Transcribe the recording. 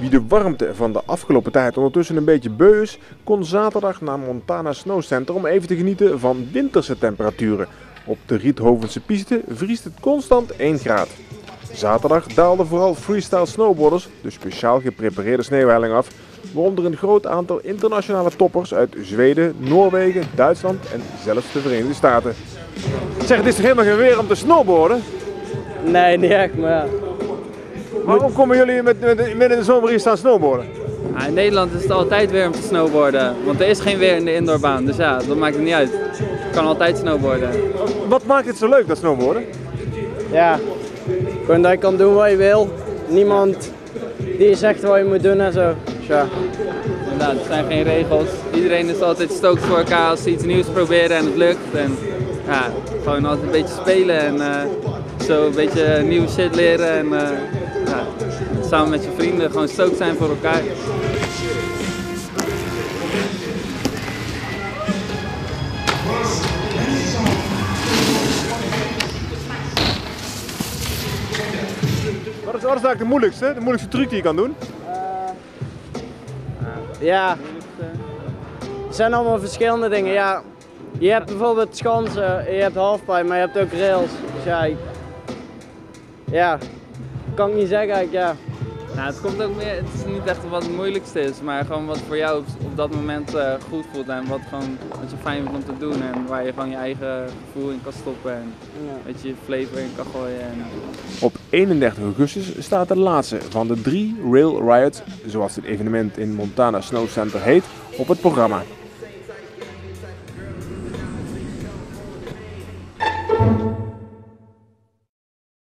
Wie de warmte van de afgelopen tijd ondertussen een beetje beu is, kon zaterdag naar Montana Snow Center om even te genieten van winterse temperaturen. Op de Riethovense piste vriest het constant 1 graad. Zaterdag daalden vooral freestyle snowboarders de speciaal geprepareerde sneeuwhelling af, waaronder een groot aantal internationale toppers uit Zweden, Noorwegen, Duitsland en zelfs de Verenigde Staten. Zeg, het is toch helemaal geen weer om te snowboarden? Nee, niet echt, maar ja. Waarom komen jullie met, met, midden in de zomer hier staan snowboarden? Ja, in Nederland is het altijd weer om te snowboarden, want er is geen weer in de indoorbaan, dus ja, dat maakt het niet uit. Je kan altijd snowboarden. Wat maakt het zo leuk, dat snowboarden? Ja, gewoon dat je kan doen wat je wil. Niemand die je zegt wat je moet doen en zo. Dus ja. Inderdaad, er zijn geen regels. Iedereen is altijd stoked voor elkaar als ze iets nieuws proberen en het lukt. En ja, gewoon altijd een beetje spelen en eh, zo een beetje nieuwe shit leren. En uh, ja, samen met je vrienden gewoon stoked zijn voor elkaar. Wat is, wat is eigenlijk de moeilijkste, de moeilijkste truc die je kan doen? Ja, het zijn allemaal verschillende dingen. Ja, je hebt bijvoorbeeld schansen, je hebt halfpipe, maar je hebt ook rails. Dus ja, ja, kan ik niet zeggen eigenlijk, ja. Nou, het komt ook meer, het is niet echt wat het moeilijkste is, maar gewoon wat voor jou op, op dat moment eh, goed voelt en wat, gewoon, wat je fijn vindt om te doen en waar je gewoon je eigen gevoel in kan stoppen en Ja. een beetje flavor in kan gooien. En, Op 31 augustus staat de laatste van de drie Rail Riots, zoals dit evenement in Montana Snow Center heet, op het programma.